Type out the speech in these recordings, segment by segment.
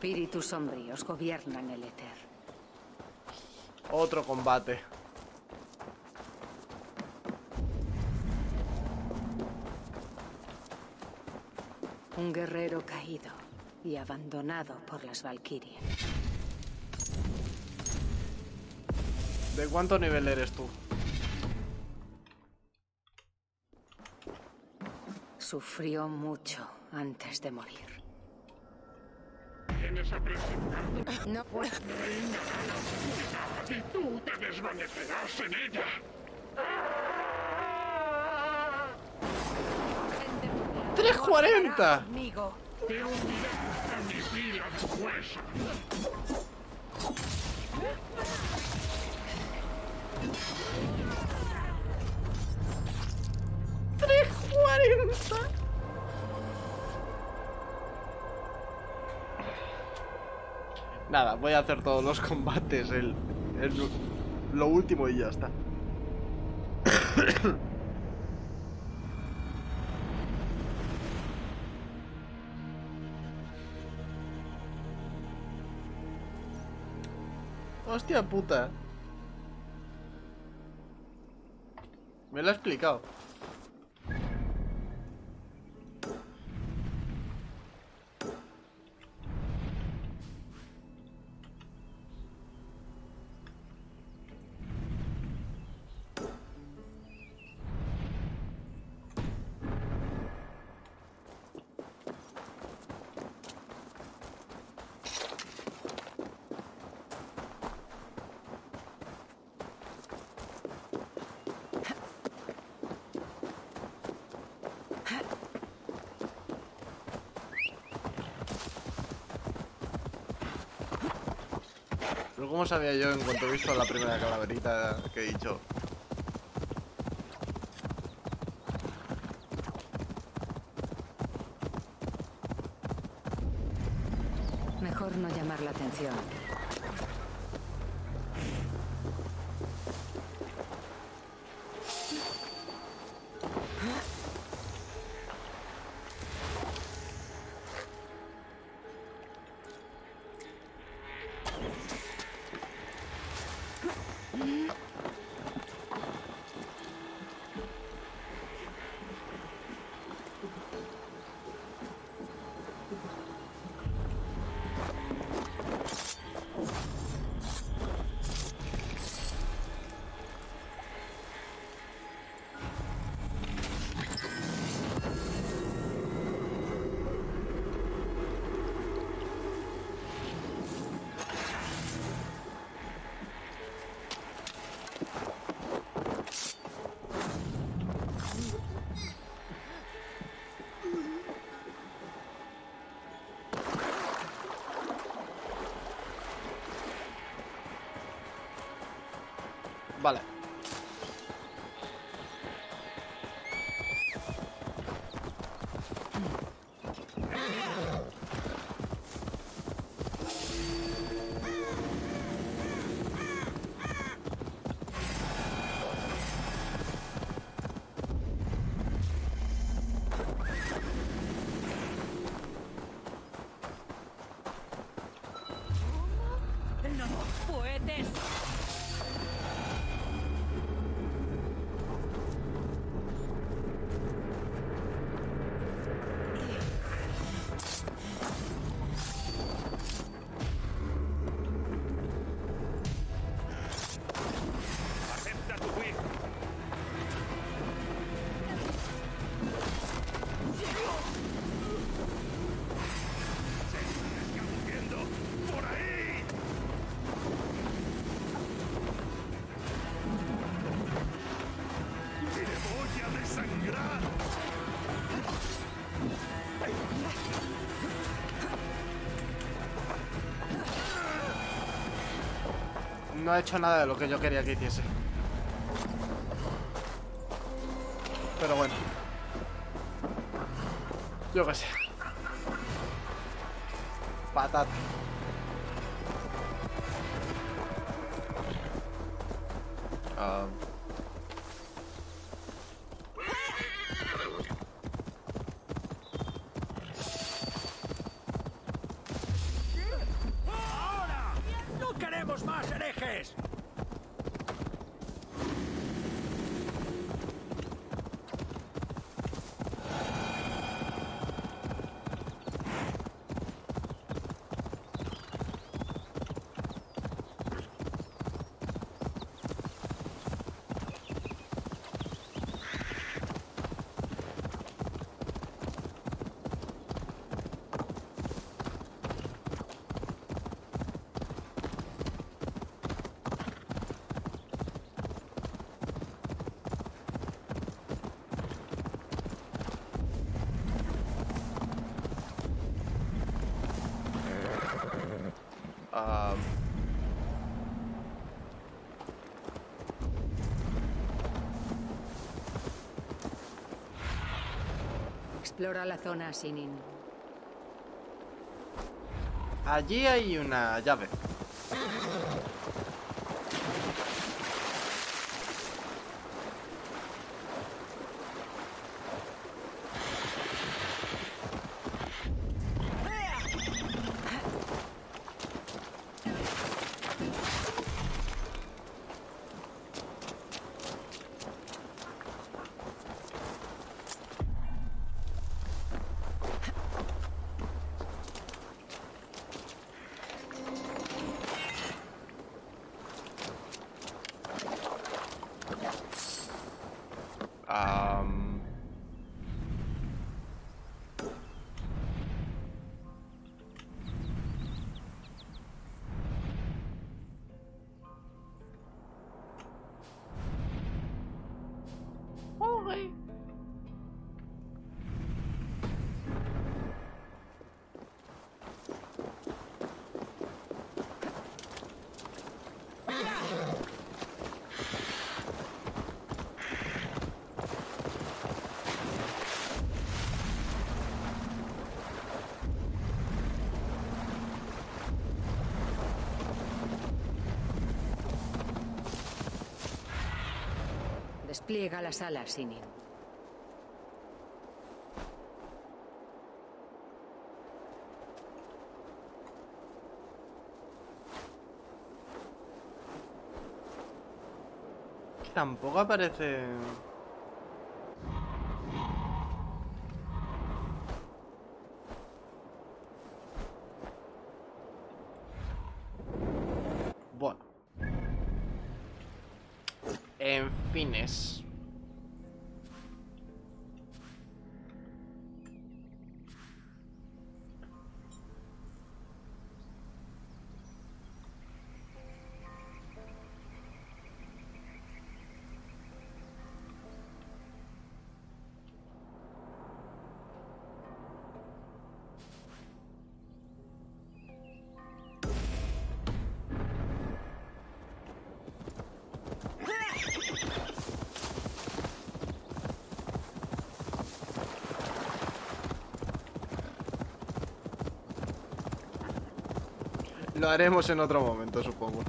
Espíritus sombríos gobiernan el éter. Otro combate. Un guerrero caído y abandonado por las Valkyrias. ¿De cuánto nivel eres tú? Sufrió mucho antes de morir. No puedo. Reinará la oscuridad y tú te desvanecerás en ella. ¡340! Conmigo. Te hundirás en mi pila de huesos. Nada, voy a hacer todos los combates, el, el- lo último y ya está. Hostia puta. Me lo ha explicado. Pero ¿cómo sabía yo en cuanto he visto la primera calaverita que he dicho? Vale. No ha hecho nada de lo que yo quería que hiciese. Pero bueno. Yo qué sé. Patata. Ah. ves? Ah, Explora la zona, Sinin. allí hay una llave. Despliega las alas, que tampoco aparece. Lo haremos en otro momento, supongo.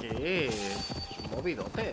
Que es un movidote.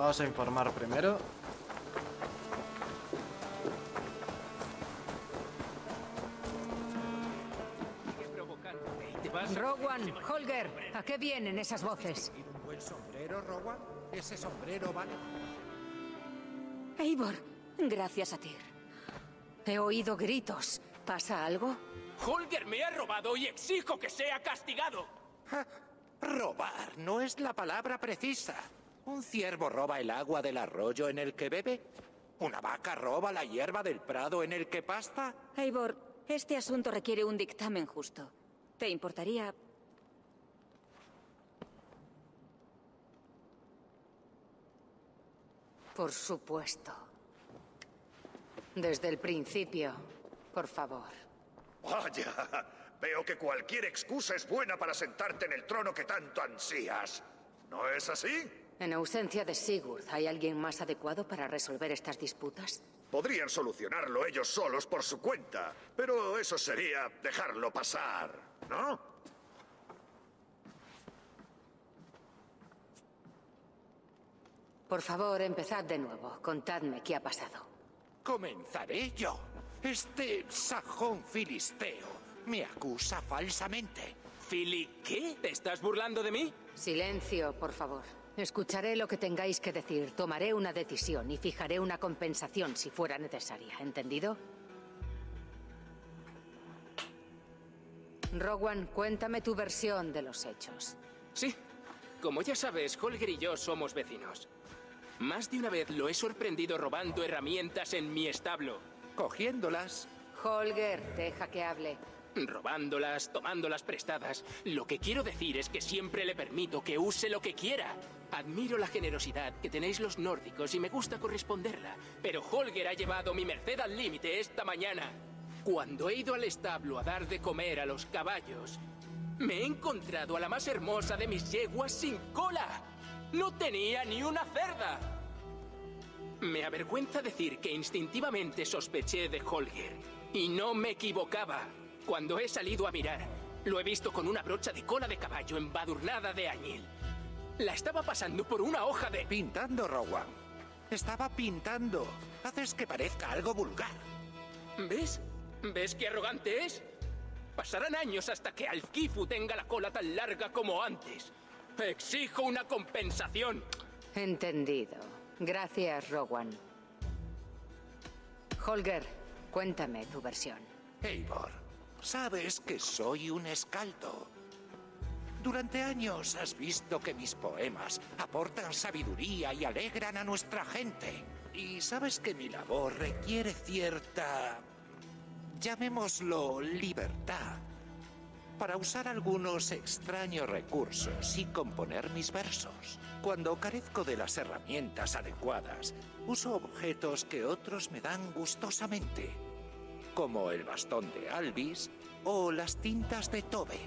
Vamos a informar primero. Rowan, Holger, ¿a qué vienen esas voces? un buen sombrero, Rowan? Ese sombrero vale. Eivor, gracias a ti. He oído gritos. ¿Pasa algo? Holger me ha robado y exijo que sea castigado. Ja, Robar no es la palabra precisa. ¿Un ciervo roba el agua del arroyo en el que bebe? ¿Una vaca roba la hierba del prado en el que pasta? Eivor, este asunto requiere un dictamen justo. ¿Te importaría Por supuesto. Desde el principio, por favor. Vaya, veo que cualquier excusa es buena para sentarte en el trono que tanto ansías. ¿No es así? En ausencia de Sigurd, ¿hay alguien más adecuado para resolver estas disputas? Podrían solucionarlo ellos solos por su cuenta, pero eso sería dejarlo pasar, ¿no? Por favor, empezad de nuevo. Contadme qué ha pasado. Comenzaré yo. Este sajón filisteo me acusa falsamente. Fili, ¿qué? ¿Te estás burlando de mí? Silencio, por favor. Escucharé lo que tengáis que decir, tomaré una decisión y fijaré una compensación si fuera necesaria. ¿Entendido? Rowan, cuéntame tu versión de los hechos. Sí. Como ya sabes, Holger y yo somos vecinos. Más de una vez lo he sorprendido robando herramientas en mi establo. Cogiéndolas, Holger, deja que hable. Robándolas, tomándolas prestadas. Lo que quiero decir es que siempre le permito que use lo que quiera. Admiro la generosidad que tenéis los nórdicos y me gusta corresponderla. Pero Holger ha llevado mi merced al límite esta mañana. Cuando he ido al establo a dar de comer a los caballos, me he encontrado a la más hermosa de mis yeguas sin cola. No tenía ni una cerda. Me avergüenza decir que instintivamente sospeché de Holger. Y no me equivocaba. Cuando he salido a mirar, lo he visto con una brocha de cola de caballo embadurnada de añil. La estaba pasando por una hoja de... pintando, Rowan. Estaba pintando. Haces que parezca algo vulgar. ¿Ves? ¿Ves qué arrogante es? Pasarán años hasta que Alfkifu tenga la cola tan larga como antes. Exijo una compensación. Entendido. Gracias, Rowan. Holger, cuéntame tu versión. Eivor, sabes que soy un escaldo. Durante años has visto que mis poemas aportan sabiduría y alegran a nuestra gente. Y sabes que mi labor requiere cierta... llamémoslo libertad. Para usar algunos extraños recursos y componer mis versos. Cuando carezco de las herramientas adecuadas, uso objetos que otros me dan gustosamente como el bastón de Alvis o las tintas de Tobe.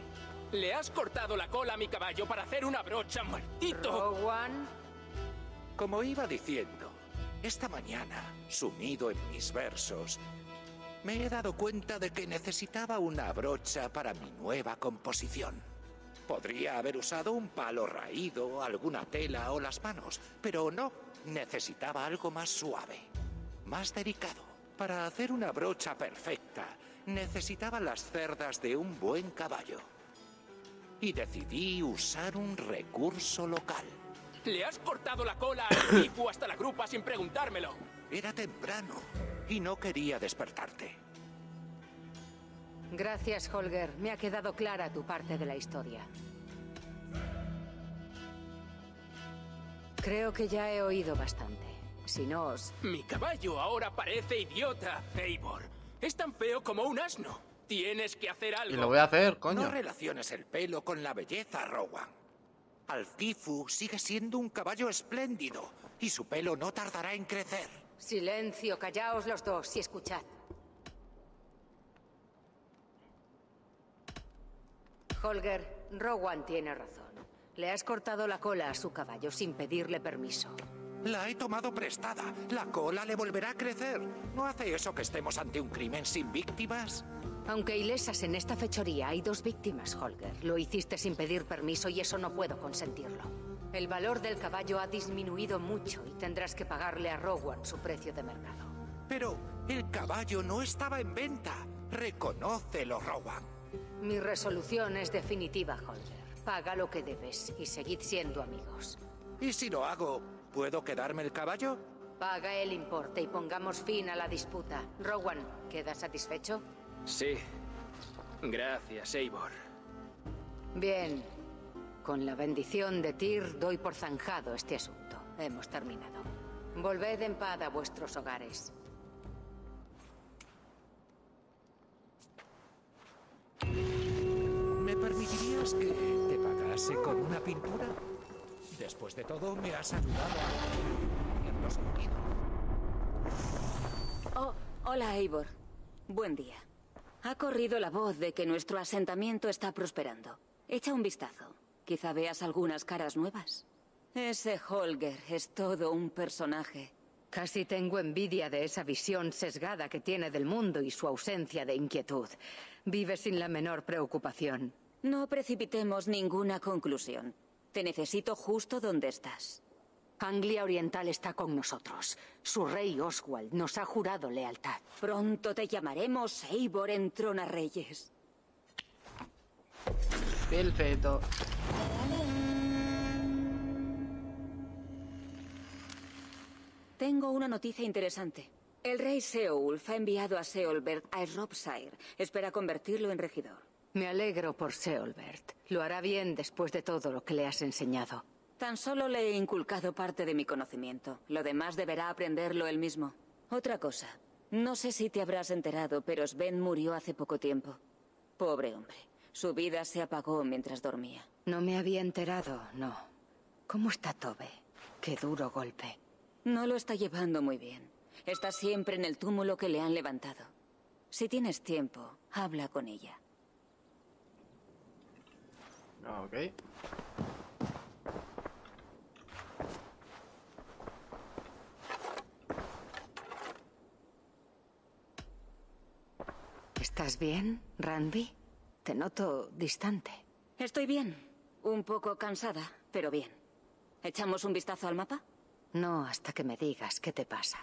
Le has cortado la cola a mi caballo para hacer una brocha, maldito. Rowan, Como iba diciendo, esta mañana, sumido en mis versos, me he dado cuenta de que necesitaba una brocha para mi nueva composición. Podría haber usado un palo raído, alguna tela o las manos, pero no, necesitaba algo más suave, más delicado. Para hacer una brocha perfecta, necesitaba las cerdas de un buen caballo. Y decidí usar un recurso local. Le has cortado la cola al Alfkifu hasta la grupa sin preguntármelo. Era temprano y no quería despertarte. gracias, Holger. Me ha quedado clara tu parte de la historia. Creo que ya he oído bastante. Si no os... Mi caballo ahora parece idiota, Eivor. Es tan feo como un asno. Tienes que hacer algo. Y lo voy a hacer, coño. No relaciones el pelo con la belleza, Rowan. Alfifu sigue siendo un caballo espléndido y su pelo no tardará en crecer. Silencio, callaos los dos y escuchad. Holger, Rowan tiene razón. Le has cortado la cola a su caballo sin pedirle permiso. La he tomado prestada. La cola le volverá a crecer. ¿No hace eso que estemos ante un crimen sin víctimas? Aunque ilesas en esta fechoría hay dos víctimas, Holger. Lo hiciste sin pedir permiso y eso no puedo consentirlo. El valor del caballo ha disminuido mucho y tendrás que pagarle a Rowan su precio de mercado. Pero el caballo no estaba en venta. Reconócelo, Rowan. Mi resolución es definitiva, Holger. Paga lo que debes y seguid siendo amigos. ¿Y si lo hago, puedo quedarme el caballo? Paga el importe y pongamos fin a la disputa. Rowan, ¿queda satisfecho? Sí. Gracias, Eivor. Bien. Con la bendición de Tyr doy por zanjado este asunto. Hemos terminado. Volved en paz a vuestros hogares. ¿Me permitirías que te pagase con una pintura? Después de todo, me has ayudado a cierto sentido. Oh, hola, Eivor. Buen día. Ha corrido la voz de que nuestro asentamiento está prosperando. Echa un vistazo. Quizá veas algunas caras nuevas. Ese Holger es todo un personaje. Casi tengo envidia de esa visión sesgada que tiene del mundo y su ausencia de inquietud. Vive sin la menor preocupación. No precipitemos ninguna conclusión. Te necesito justo donde estás. Anglia Oriental está con nosotros. Su rey Oswald nos ha jurado lealtad. Pronto te llamaremos Eivor Entrona Reyes. Perfecto. Tengo una noticia interesante. El rey Seowulf ha enviado a Seolbert a Shropshire. Espera convertirlo en regidor. Me alegro por Seolbert. Lo hará bien después de todo lo que le has enseñado. Tan solo le he inculcado parte de mi conocimiento. Lo demás deberá aprenderlo él mismo. Otra cosa. No sé si te habrás enterado, pero Sven murió hace poco tiempo. Pobre hombre. Su vida se apagó mientras dormía. No me había enterado, no. ¿Cómo está Tobe? Qué duro golpe. No lo está llevando muy bien. Está siempre en el túmulo que le han levantado. Si tienes tiempo, habla con ella. Ah, Ok. ¿Estás bien, Randy? Te noto distante. Estoy bien. Un poco cansada, pero bien. ¿Echamos un vistazo al mapa? No hasta que me digas qué te pasa.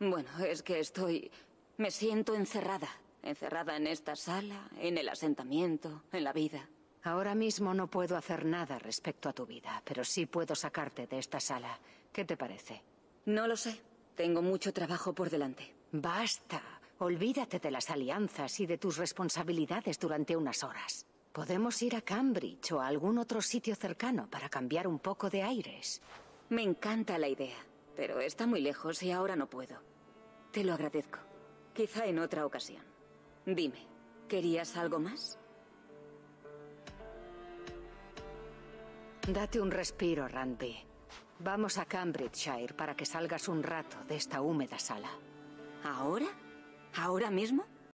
Bueno, es que estoy... Me siento encerrada. Encerrada en esta sala, en el asentamiento, en la vida. Ahora mismo no puedo hacer nada respecto a tu vida, pero sí puedo sacarte de esta sala. ¿Qué te parece? No lo sé. Tengo mucho trabajo por delante. Basta. Olvídate de las alianzas y de tus responsabilidades durante unas horas. Podemos ir a Cambridge o a algún otro sitio cercano para cambiar un poco de aires. Me encanta la idea, pero está muy lejos y ahora no puedo. Te lo agradezco. Quizá en otra ocasión. Dime, ¿querías algo más? Date un respiro, Randy. Vamos a Cambridgeshire para que salgas un rato de esta húmeda sala. ¿Ahora? ¿Ahora mismo?